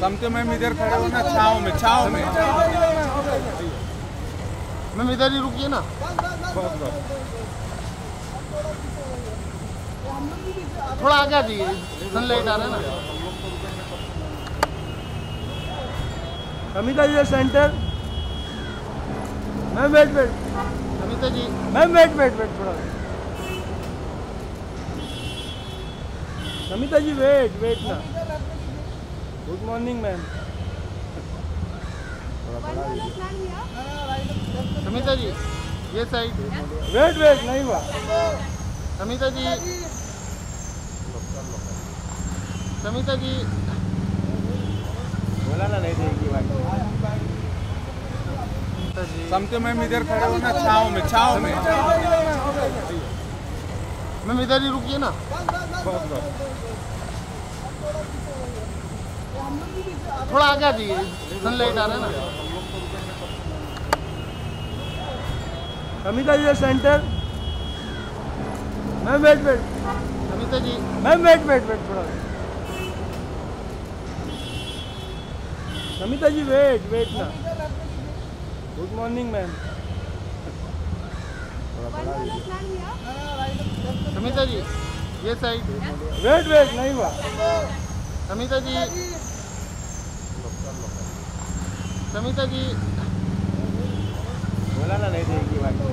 समते ma'am इधर खड़े हो ना छाव में छाव में। मैम इधर ही रुकिए ना। बस बस थोड़ा आगे आ जाइए सनलाइट आ रहा है ना। Kamita ji centre ma'am wait wait Kavita ji. Ma'am wait wait wait थोड़ा। कमिता जी वेट वेट ना। Good morning ma'am Kavita ji ये साइड वेट वेट नहीं हुआ। कविता जी कविता जी बोला ना नहीं देगी जी समते मैम इधर खड़े हो ना छाव में छाव में। मैम इधर ही रुकिए ना। बस बस। थोड़ा आगे आ जाइए सनलाइट आ रहा है ना। Kamita ji centre ma'am wait wait Kavita ji. Ma'am wait wait wait थोड़ा। कमिता जी वेट वेट ना। Good morning ma'am Kavita ji ये साइड वेट वेट नहीं हुआ। कविता जी कविता जी। बोला ना नहीं देगी बाकी